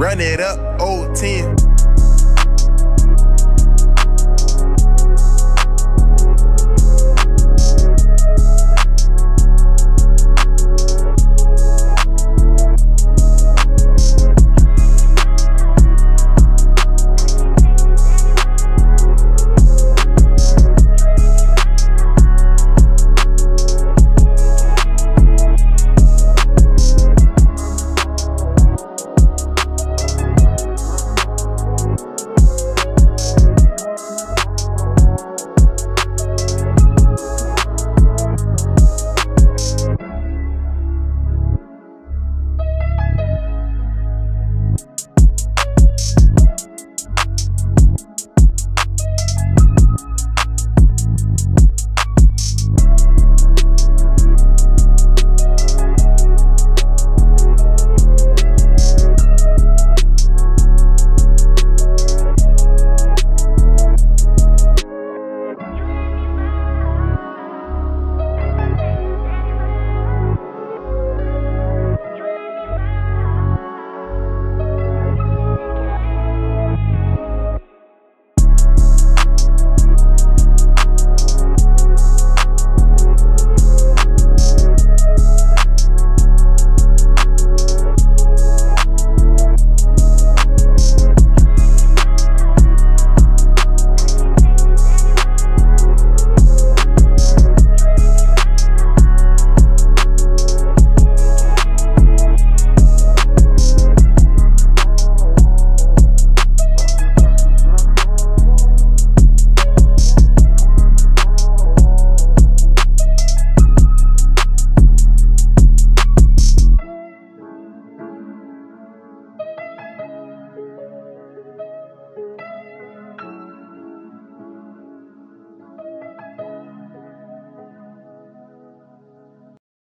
Run it up, old 10.